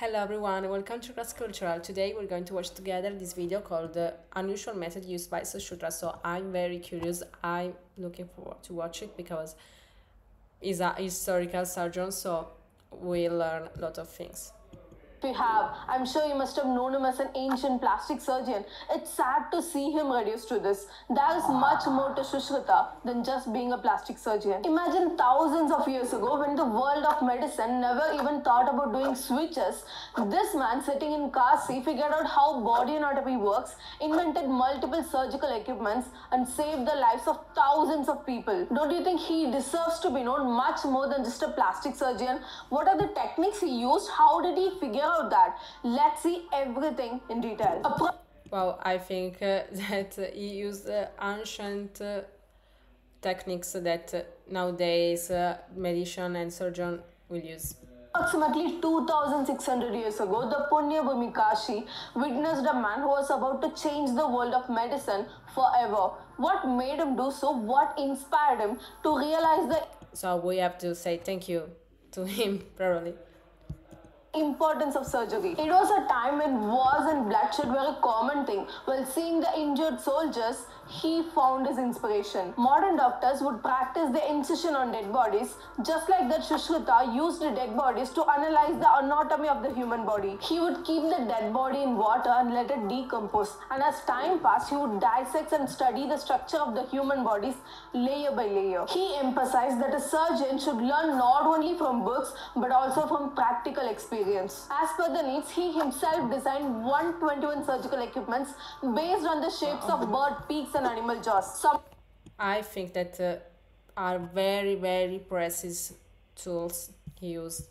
Hello everyone, welcome to Cross Cultural. Today we're going to watch together this video called uh, Unusual Method Used by Sushruta. So I'm very curious, I'm looking forward to watch it because he's a historical surgeon, so we'll learn a lot of things have. I'm sure you must have known him as an ancient plastic surgeon. It's sad to see him reduced to this. There is much more to Sushruta than just being a plastic surgeon. Imagine thousands of years ago when the world of medicine never even thought about doing switches. This man sitting in Kasi figured out how body anatomy works, invented multiple surgical equipments, and saved the lives of thousands of people. Don't you think he deserves to be known much more than just a plastic surgeon? What are the techniques he used? How did he figure that. Let's see everything in detail. Well, I think uh, that uh, he used uh, ancient uh, techniques that uh, nowadays uh, medicine and surgeon will use. Approximately 2600 years ago, the Punya Bhumi Kashi witnessed a man who was about to change the world of medicine forever. What made him do so? What inspired him to realize the so we have to say thank you to him probably importance of surgery. It was a time when wars and bloodshed were a common thing. While seeing the injured soldiers, he found his inspiration. Modern doctors would practice the incision on dead bodies, just like that Sushruta used the dead bodies to analyze the anatomy of the human body. He would keep the dead body in water and let it decompose. And as time passed, he would dissect and study the structure of the human bodies layer by layer. He emphasized that a surgeon should learn not only from books but also from practical experience. As per the needs, he himself designed 121 surgical equipments based on the shapes of bird beaks and animal jaws. Some I think that uh, are very very precise tools he used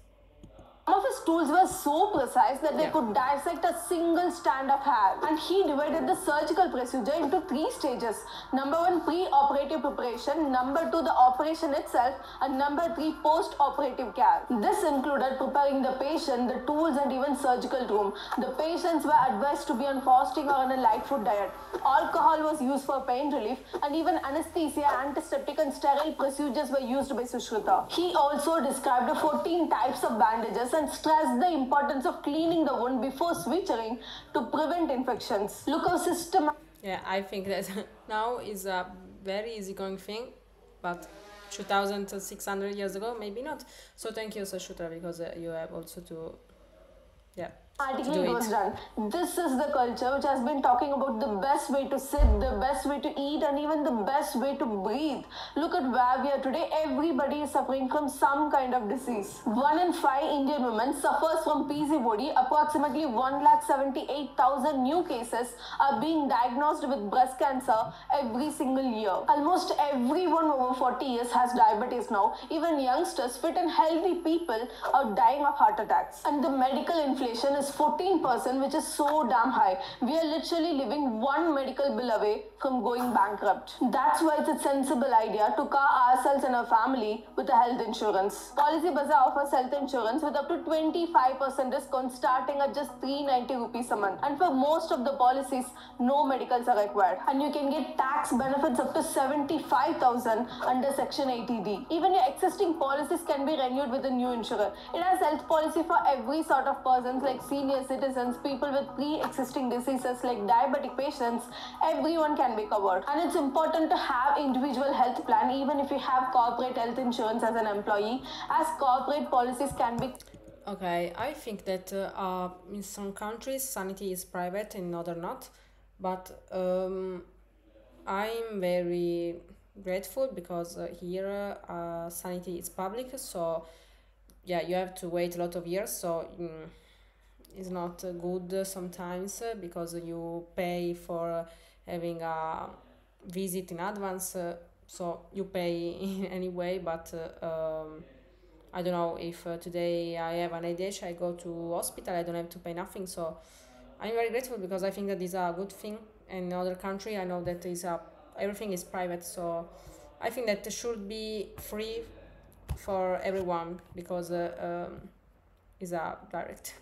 some of his tools were so precise that they Yeah. could dissect a single strand of hair. And he divided the surgical procedure into three stages. Number one, pre-operative preparation. Number two, the operation itself. And number three, post-operative care. This included preparing the patient, the tools, and even surgical room. The patients were advised to be on fasting or on a light food diet. Alcohol was used for pain relief, and even anesthesia, antiseptic, and sterile procedures were used by Sushruta. He also described 14 types of bandages and the importance of cleaning the wound before suturing to prevent infections. Look how systematic. Yeah, I think that now is a very easygoing thing, but 2600 years ago, maybe not. So thank you, Sashutra, because uh, you have also to, yeah, Article was it. done. This is the culture which has been talking about the best way to sit, the best way to eat, and even the best way to breathe. Look at where we are today. Everybody is suffering from some kind of disease. One in five Indian women suffers from PCOD. Approximately 1,78,000 new cases are being diagnosed with breast cancer every single year. Almost everyone over 40 years has diabetes now. Even youngsters, fit and healthy people are dying of heart attacks. And the medical inflation is 14%, which is so damn high. We are literally living one medical bill away from going bankrupt. That's why it's a sensible idea to cover ourselves and our family with a health insurance. Policy Bazaar offers health insurance with up to 25% discount starting at just 390 rupees a month. And for most of the policies, no medicals are required. And you can get tax benefits up to 75,000 under Section 80D. Even your existing policies can be renewed with a new insurer. It has health policy for every sort of persons like senior citizens, people with pre-existing diseases like diabetic patients, everyone can be covered. And it's important to have individual health plan even if you have corporate health insurance as an employee as corporate policies can be Okay, I think that uh, uh, in some countries sanity is private and in other not, but um, I'm very grateful because uh, here uh, sanity is public, so yeah, you have to wait a lot of years, so mm, it's not uh, good sometimes uh, because you pay for having a visit in advance, uh, so you pay anyway, but uh, um, I don't know if uh, today I have an ADH, I go to hospital, I don't have to pay nothing. So I'm very grateful because I think that is a good thing. In other country, I know that is a everything is private. So I think that should be free for everyone because uh, um, is a direct.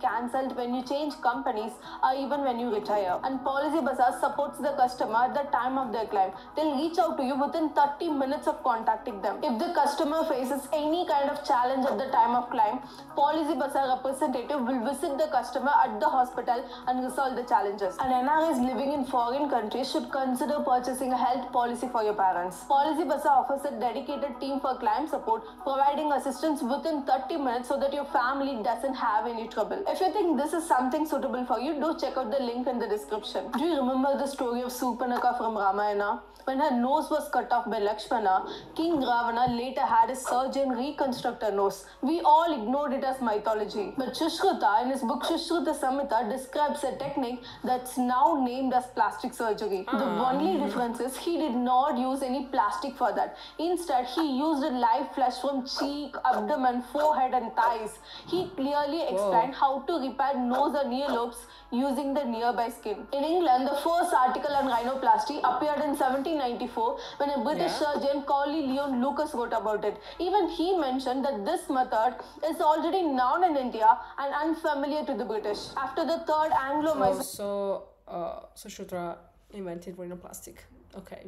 Cancelled when you change companies or even when you retire. And Policy Bazaar supports the customer at the time of their claim. They'll reach out to you within 30 minutes of contacting them. If the customer faces any kind of challenge at the time of claim, Policy Bazaar representative will visit the customer at the hospital and resolve the challenges. And NRIs living in foreign countries should consider purchasing a health policy for your parents. Policy Bazaar offers a dedicated team for claim support, providing assistance within 30 minutes so that your family doesn't have any trouble. If you think this is something suitable for you, do check out the link in the description. Do you remember the story of Surpanaka from Ramayana? When her nose was cut off by Lakshmana, King Ravana later had a surgeon reconstruct her nose. We all ignored it as mythology. But Sushruta, in his book Sushruta Samhita, describes a technique that's now named as plastic surgery. The hmm. only difference is he did not use any plastic for that. Instead, he used a live flesh from cheek, abdomen, forehead, and thighs. He clearly explained how to repair nose and earlobes using the nearby skin. In England, the first article on rhinoplasty appeared in 1794 when a British Yeah. surgeon, Colly Lyon Lucas, wrote about it. Even he mentioned that this method is already known in India and unfamiliar to the British. After the third Oh, Anglo-Mysore so uh, Sushruta invented rhinoplastic. Okay,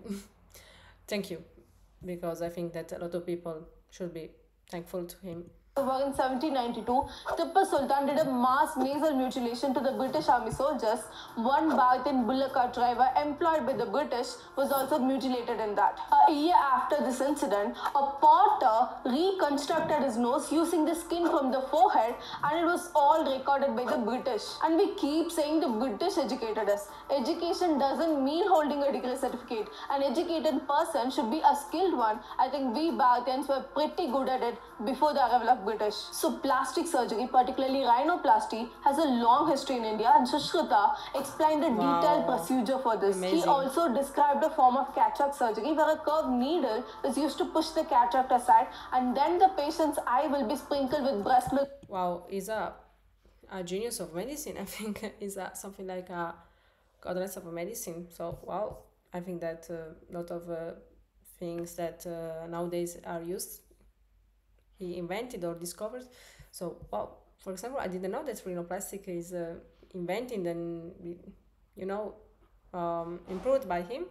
thank you, because I think that a lot of people should be thankful to him. In 1792, Tipu Sultan did a mass nasal mutilation to the British army soldiers. One Bharatian bullock cart driver employed by the British was also mutilated in that. A year after this incident, a potter reconstructed his nose using the skin from the forehead and it was all recorded by the British. And we keep saying the British educated us. Education doesn't mean holding a degree certificate. An educated person should be a skilled one. I think we Bharatians were pretty good at it before the arrival of British. So plastic surgery, particularly rhinoplasty, has a long history in India and Sushruta explained detailed Wow. procedure for this. He also described a form of cataract surgery where a curved needle is used to push the cataract aside and then the patient's eye will be sprinkled with breast milk Wow, he's a, a genius of medicine. I think he's a, something like a goddess of medicine. So wow, I think that a lot of uh, things that uh, nowadays are used, he invented or discovered. So wow, for example, I didn't know that rhinoplastic is uh, invented and you know um, improved by him.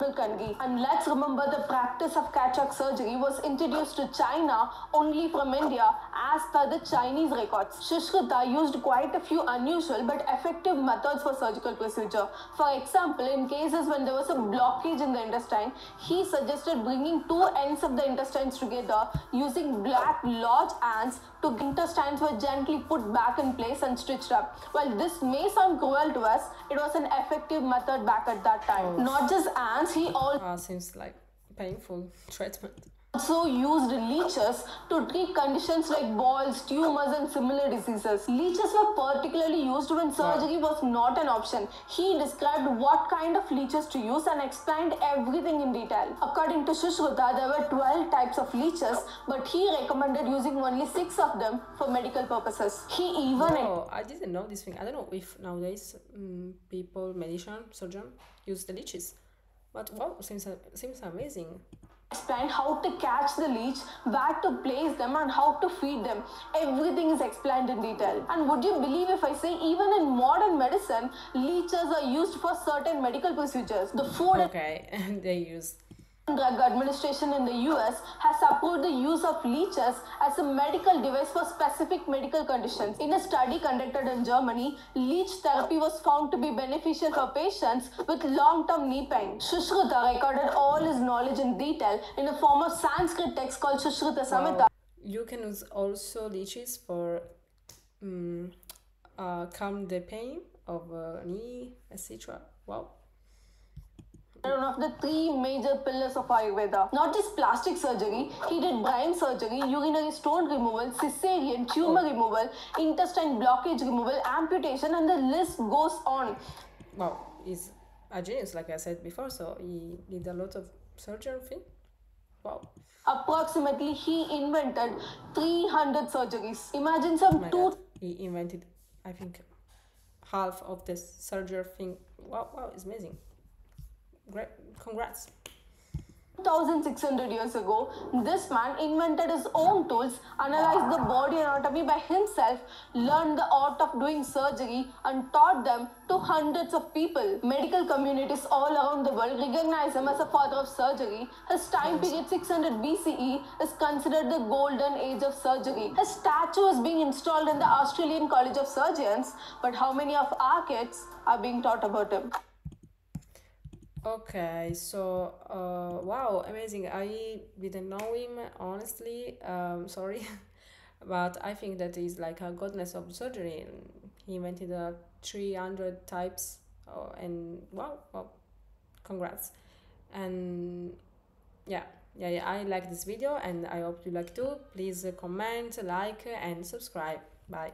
And. Let's remember the practice of cataract surgery was introduced to China only from India as per the Chinese records. Sushruta used quite a few unusual but effective methods for surgical procedure. For example, in cases when there was a blockage in the intestine, he suggested bringing two ends of the intestines together using black large ants to intestines were gently put back in place and stitched up. While this may sound cruel to us, it was an effective method back at that time. Not just ants, he also Uh, seems like painful treatment. Also used leeches to treat conditions like boils, tumors, and similar diseases. Leeches were particularly used when surgery was not an option. He described what kind of leeches to use and explained everything in detail. According to Sushruta, there were 12 types of leeches, but he recommended using only 6 of them for medical purposes. He even Oh, I didn't know this thing. I don't know if nowadays mm, people, medicine, surgeon, use the leeches. But wow, seems seems amazing. Explained how to catch the leech, where to place them, and how to feed them. Everything is explained in detail. And would you believe if I say, even in modern medicine, leeches are used for certain medical procedures? The Food Okay, and they use Drug Administration in the US has approved the use of leeches as a medical device for specific medical conditions. In a study conducted in Germany, leech therapy was found to be beneficial for patients with long-term knee pain. Sushruta recorded all his knowledge in detail in a form of Sanskrit text called Sushruta Samhita. Wow. You can use also leeches for um, uh, calm the pain of uh, knee, etc. Wow. One of the three major pillars of Ayurveda. Not just plastic surgery, he did brain surgery, urinary stone removal, cesarean, tumor oh. removal, intestine blockage removal, amputation, and the list goes on. Wow, he's a genius, like I said before. So he did a lot of surgery thing. Wow. Approximately, he invented 300 surgeries. Imagine some Oh two God. He invented, I think, half of this surgery thing. Wow, wow, it's amazing. Great, congrats. 1600 years ago, this man invented his own tools, analyzed the body anatomy by himself, learned the art of doing surgery, and taught them to hundreds of people. Medical communities all around the world recognize him as a father of surgery. His time period 600 BCE is considered the golden age of surgery. His statue is being installed in the Australian College of Surgeons, but how many of our kids are being taught about him? Okay, so uh, wow, amazing. I didn't know him honestly. Um, sorry, but I think that he's like a goddess of surgery. He invented uh, 300 types, uh, and wow, wow, congrats. And yeah, yeah, yeah, I like this video, and I hope you like too. Please comment, like, and subscribe. Bye.